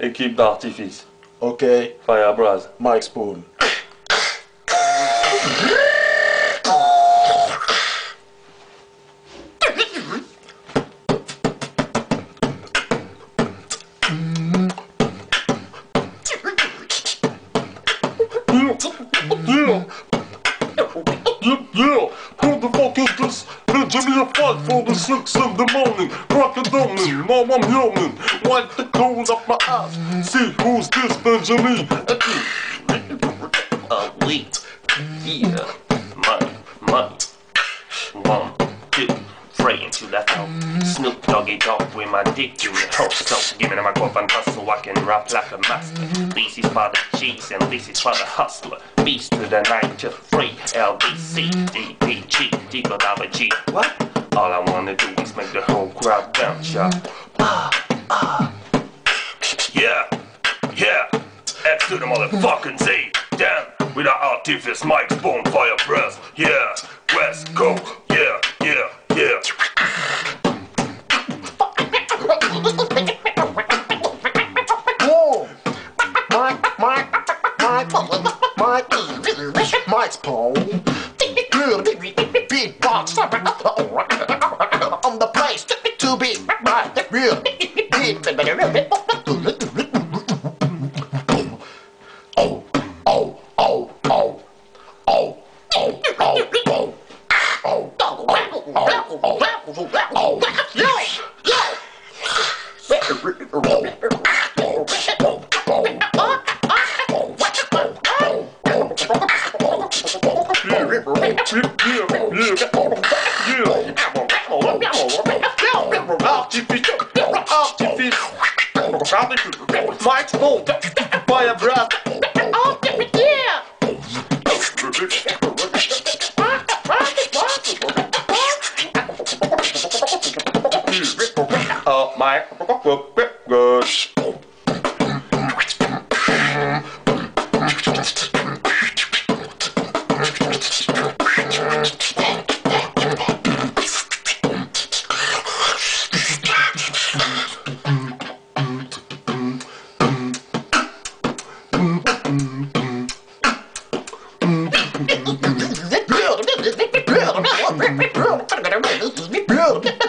Équipe d'artifice. Ok. Fire Braz. Mike Spoon. Benjamin fight for the six in the morning. Rockadoning, now I'm yawning. Wipe the cold off my eyes. See who's this Benjamin? Uh, wait. Yeah. Money, money. One, two, three until I out. Snoop Doggy Dogg with my dick in the hole. So give me my cup and hustle I can rap like a master. This is for the cheese and this is for the hustler. Beast to the nine to three. LBC, DPG, D go double G. What? All I wanna do is make the whole crowd bounce, y'all. Mm-hmm. Yeah, yeah. X to the motherfucking Z. Damn, with our artifice, Mike's bonfire press. Yeah, West go. Mike, Mike, Mike's Spoon. Beatbox on the place to be right. Real Oh, oh, oh, oh, oh, oh, oh, oh. Oh, oh, oh, oh, Artifice, artifice. Mike Spoon, Faya Braz. Oh, Mike. Good.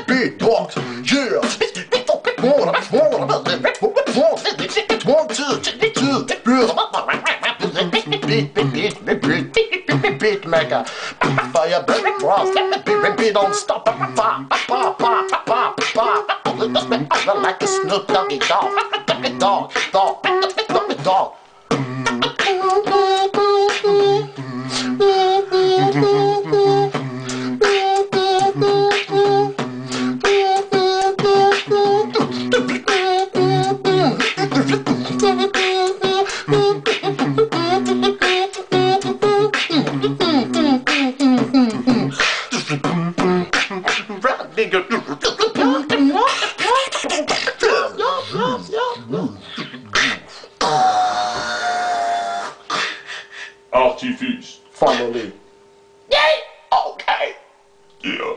Beatbox, yeah. One, two, two, beat, beat, beat, beat, beat, beat, beat maker. Fire, beat, cross, beat, beat, don't stop. Pa, pa, pa, pa, pa. Like a Snoop Doggy Dogg, dog, dog, dog, dog. thing goes. Artifice. Finally. Yay! Okay. Yeah.